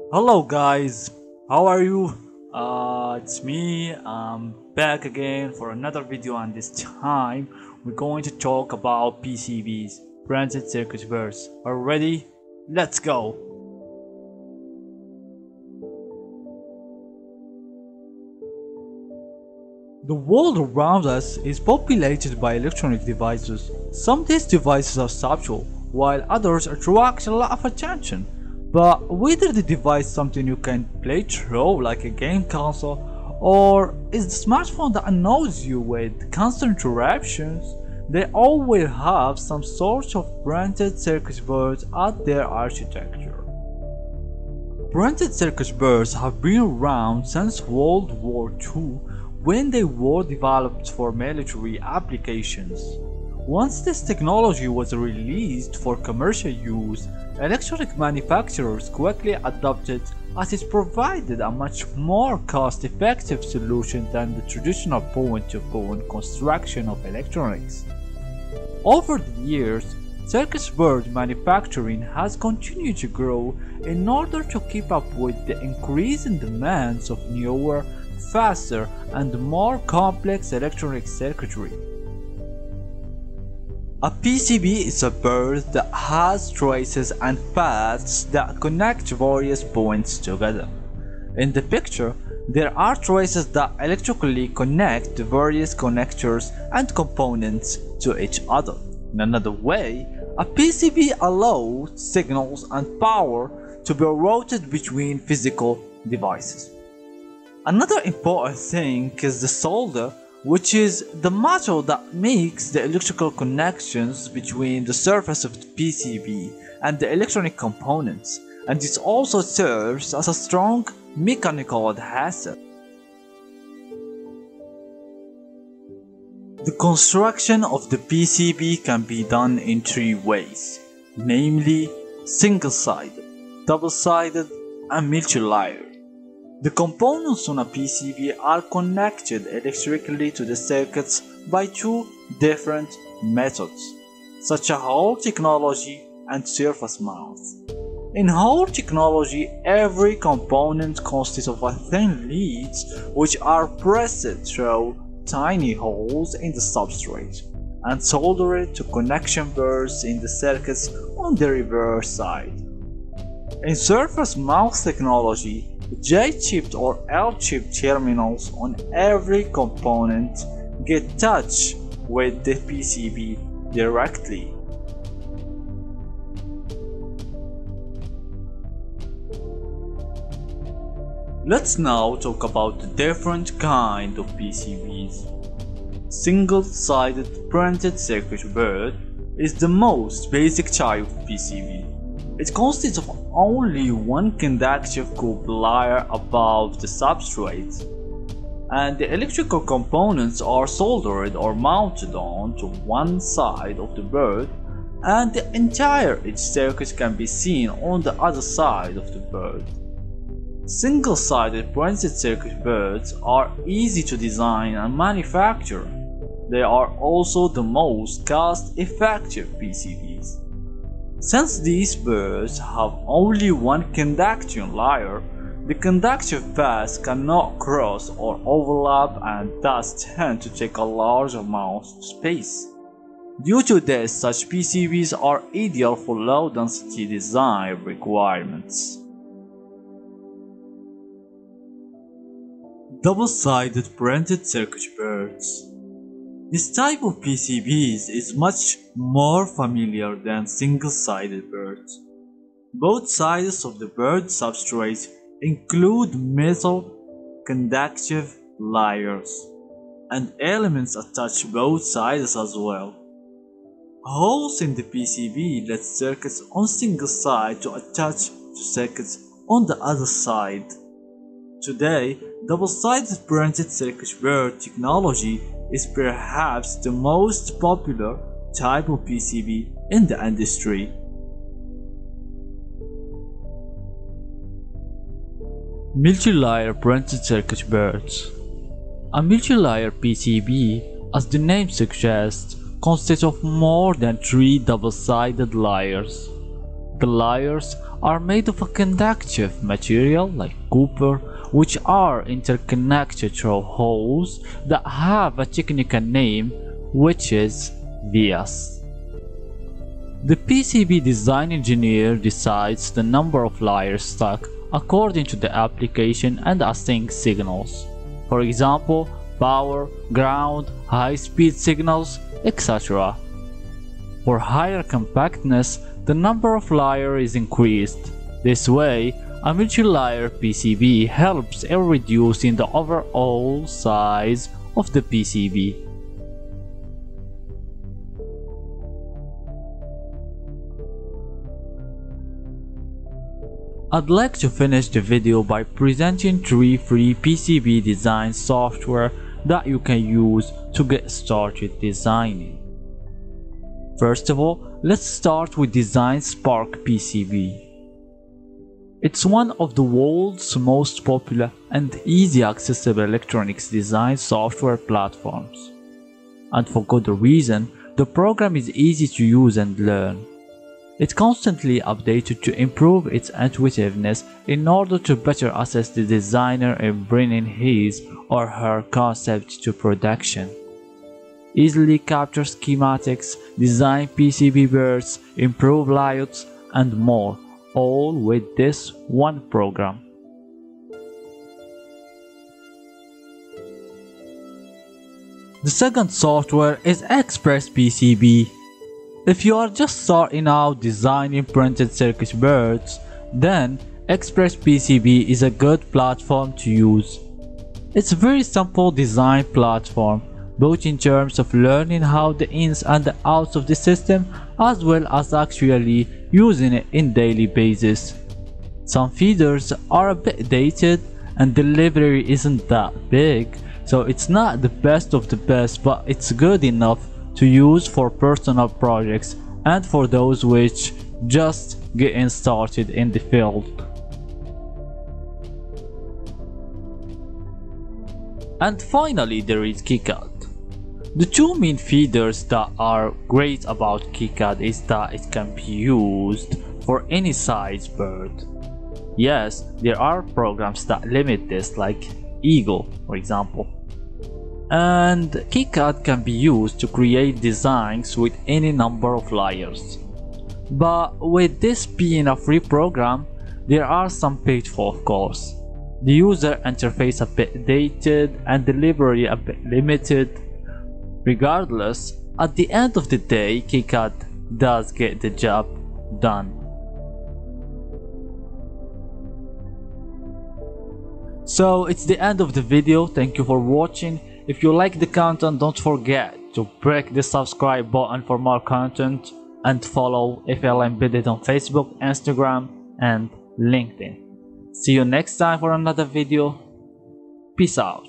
Hello guys, how are you? Uh, it's me, I'm back again for another video and this time we're going to talk about PCBs, printed circuit boards. Are you ready? Let's go! The world around us is populated by electronic devices. Some of these devices are subtle, while others attract a lot of attention. But whether the device is something you can play through like a game console or is the smartphone that annoys you with constant interruptions, they all will have some sort of printed circuit boards at their architecture. Printed circuit boards have been around since World War II when they were developed for military applications. Once this technology was released for commercial use, electronic manufacturers quickly adopted as it provided a much more cost-effective solution than the traditional point-to-point construction of electronics. Over the years, circuit board manufacturing has continued to grow in order to keep up with the increasing demands of newer, faster, and more complex electronic circuitry. A PCB is a board that has traces and paths that connect various points together. In the picture, there are traces that electrically connect the various connectors and components to each other. In another way, a PCB allows signals and power to be routed between physical devices. Another important thing is the solder which is the metal that makes the electrical connections between the surface of the PCB and the electronic components, and it also serves as a strong mechanical adhesive. The construction of the PCB can be done in three ways, namely single-sided, double-sided, and multi-layer. The components on a PCB are connected electrically to the circuits by two different methods, such as hole technology and surface mount. In hole technology, every component consists of a thin leads which are pressed through tiny holes in the substrate and soldered to connection boards in the circuits on the reverse side. In surface mount technology, J-chip or L-chip terminals on every component get touched with the PCB directly. Let's now talk about the different kind of PCBs. Single-sided printed circuit board is the most basic type of PCB. It consists of only one conductive copper layer above the substrate, and the electrical components are soldered or mounted on to one side of the board and the entire edge circuit can be seen on the other side of the board. Single-sided printed circuit boards are easy to design and manufacture. They are also the most cost-effective PCBs. Since these boards have only one conducting layer, the conductive paths cannot cross or overlap and thus tend to take a large amount of space. Due to this, such PCBs are ideal for low density design requirements. Double-sided printed circuit boards this type of PCBs is much more familiar than single-sided boards. Both sides of the board substrate include metal conductive layers and elements attach both sides as well. Holes in the PCB let circuits on single side to attach to circuits on the other side. Today, double-sided printed circuit board technology is perhaps the most popular type of PCB in the industry. Multi-layer printed circuit boards A multi-layer PCB, as the name suggests, consists of more than three double-sided layers. The layers are made of a conductive material like copper which are interconnected through holes that have a technical name which is vias. The PCB design engineer decides the number of layers stuck according to the application and async signals. For example, power, ground, high-speed signals, etc. For higher compactness, the number of layers is increased. This way, a multi-layer PCB helps in reducing the overall size of the PCB. I'd like to finish the video by presenting 3 free PCB design software that you can use to get started designing. First of all, let's start with DesignSpark PCB. It's one of the world's most popular and easy accessible electronics design software platforms. And for good reason, the program is easy to use and learn. It's constantly updated to improve its intuitiveness in order to better assess the designer in bringing his or her concept to production. Easily capture schematics, design PCB boards, improve layouts, and more, all with this one program. The second software is ExpressPCB if you are just starting out designing printed circuit boards, then ExpressPCB is a good platform to use. It's a very simple design platform, both in terms of learning how the ins and the outs of the system as well as actually using it in daily basis. Some feeders are a bit dated and delivery isn't that big, so it's not the best of the best but it's good enough to use for personal projects and for those which just getting started in the field. And finally there is KiCad. The two main feeders that are great about KiCad is that it can be used for any size bird. Yes, there are programs that limit this like Eagle for example and KiCad can be used to create designs with any number of layers. But with this being a free program, there are some pitfalls of course. The user interface a bit dated and the library a bit limited. Regardless, at the end of the day, KiCad does get the job done. So it's the end of the video, thank you for watching. If you like the content, don't forget to break the subscribe button for more content and follow FL Embedded on Facebook, Instagram, and LinkedIn. See you next time for another video. Peace out.